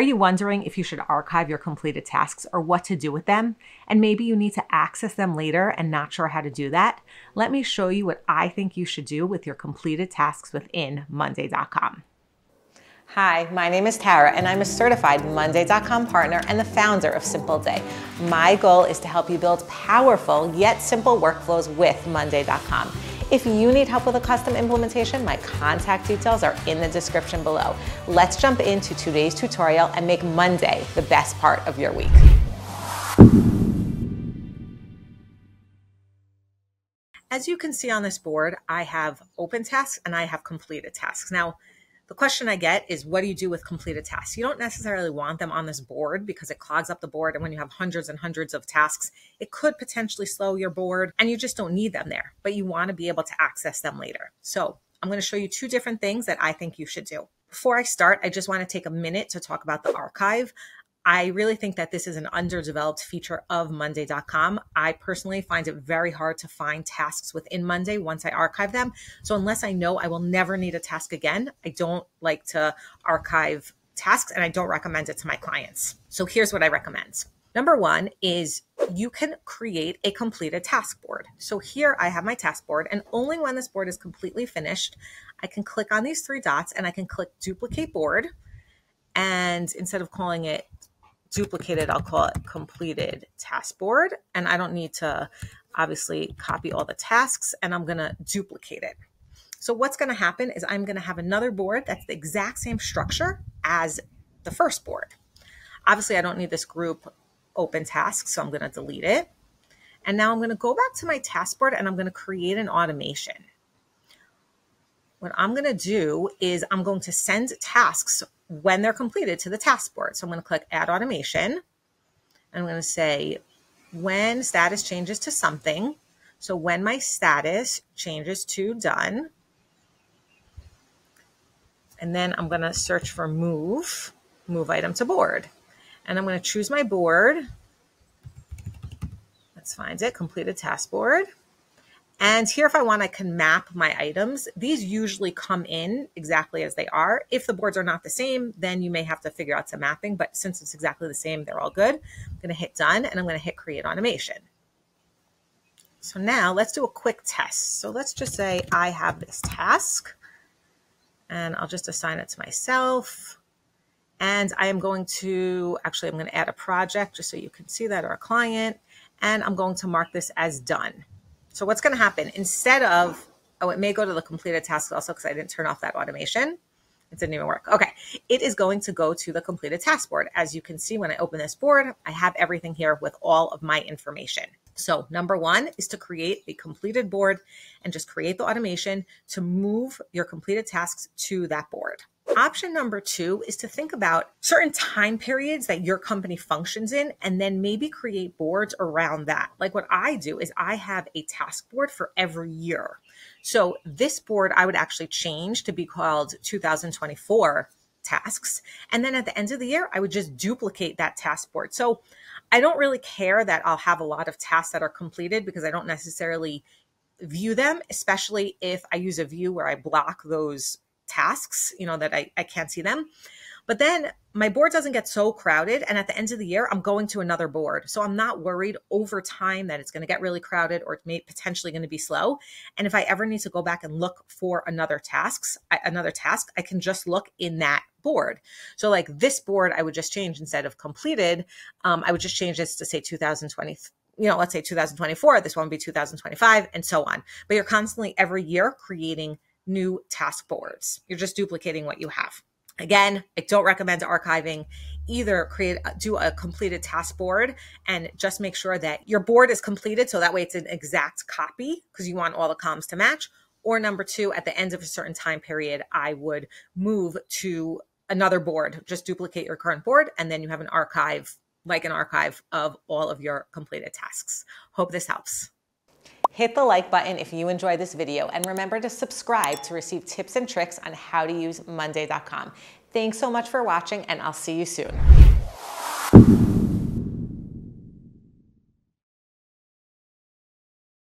Are you wondering if you should archive your completed tasks or what to do with them? And maybe you need to access them later and not sure how to do that? Let me show you what I think you should do with your completed tasks within Monday.com. Hi, my name is Tara, and I'm a certified Monday.com partner and the founder of Simple Day. My goal is to help you build powerful yet simple workflows with Monday.com. If you need help with a custom implementation, my contact details are in the description below. Let's jump into today's tutorial and make Monday the best part of your week. As you can see on this board, I have open tasks and I have completed tasks. Now, the question I get is what do you do with completed tasks? You don't necessarily want them on this board because it clogs up the board. And when you have hundreds and hundreds of tasks, it could potentially slow your board and you just don't need them there, but you want to be able to access them later. So I'm going to show you two different things that I think you should do. Before I start, I just want to take a minute to talk about the archive. I really think that this is an underdeveloped feature of Monday.com. I personally find it very hard to find tasks within Monday once I archive them. So, unless I know I will never need a task again, I don't like to archive tasks and I don't recommend it to my clients. So, here's what I recommend. Number one is you can create a completed task board. So here I have my task board, and only when this board is completely finished, I can click on these three dots and I can click duplicate board. And instead of calling it duplicated, I'll call it completed task board. And I don't need to obviously copy all the tasks and I'm gonna duplicate it. So what's gonna happen is I'm gonna have another board that's the exact same structure as the first board. Obviously I don't need this group open tasks, so I'm gonna delete it. And now I'm gonna go back to my task board and I'm gonna create an automation. What I'm gonna do is I'm going to send tasks when they're completed to the task board. So I'm going to click add automation. I'm going to say when status changes to something. So when my status changes to done. And then I'm going to search for move, move item to board. And I'm going to choose my board. Let's find it, completed task board. And here, if I want, I can map my items. These usually come in exactly as they are. If the boards are not the same, then you may have to figure out some mapping. But since it's exactly the same, they're all good. I'm going to hit done and I'm going to hit create automation. So now let's do a quick test. So let's just say I have this task and I'll just assign it to myself. And I am going to, actually, I'm going to add a project just so you can see that, or a client. And I'm going to mark this as done. So what's going to happen instead of, oh, it may go to the completed task also because I didn't turn off that automation. It didn't even work. Okay. It is going to go to the completed task board. As you can see, when I open this board, I have everything here with all of my information. So number one is to create a completed board and just create the automation to move your completed tasks to that board. Option number two is to think about certain time periods that your company functions in and then maybe create boards around that. Like what I do is I have a task board for every year. So this board I would actually change to be called 2024 tasks. And then at the end of the year, I would just duplicate that task board. So I don't really care that I'll have a lot of tasks that are completed because I don't necessarily view them, especially if I use a view where I block those tasks, you know, that I, I can't see them. But then my board doesn't get so crowded. And at the end of the year, I'm going to another board. So I'm not worried over time that it's going to get really crowded or it may potentially going to be slow. And if I ever need to go back and look for another tasks, another task, I can just look in that board. So like this board, I would just change instead of completed. Um, I would just change this to say 2020 you know, let's say 2024, this one would be 2025 and so on. But you're constantly every year creating new task boards. You're just duplicating what you have. Again, I don't recommend archiving. Either create, uh, do a completed task board and just make sure that your board is completed. So that way it's an exact copy because you want all the columns to match. Or number two, at the end of a certain time period, I would move to another board, just duplicate your current board, and then you have an archive, like an archive of all of your completed tasks. Hope this helps. Hit the like button if you enjoyed this video and remember to subscribe to receive tips and tricks on how to use monday.com. Thanks so much for watching and I'll see you soon.